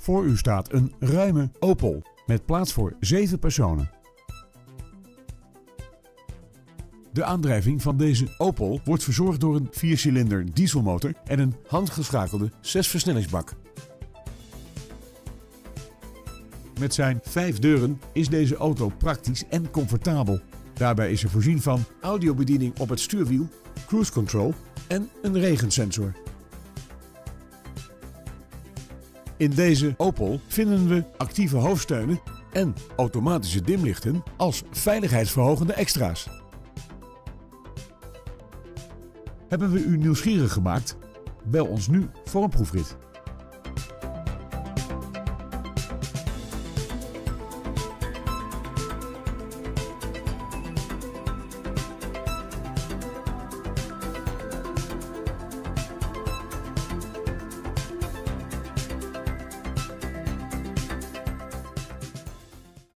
Voor u staat een ruime Opel met plaats voor 7 personen. De aandrijving van deze Opel wordt verzorgd door een 4-cilinder dieselmotor en een handgeschakelde 6-versnellingsbak. Met zijn 5 deuren is deze auto praktisch en comfortabel. Daarbij is er voorzien van audiobediening op het stuurwiel, cruise control en een regensensor. In deze Opel vinden we actieve hoofdsteunen en automatische dimlichten als veiligheidsverhogende extra's. Hebben we u nieuwsgierig gemaakt? Bel ons nu voor een proefrit.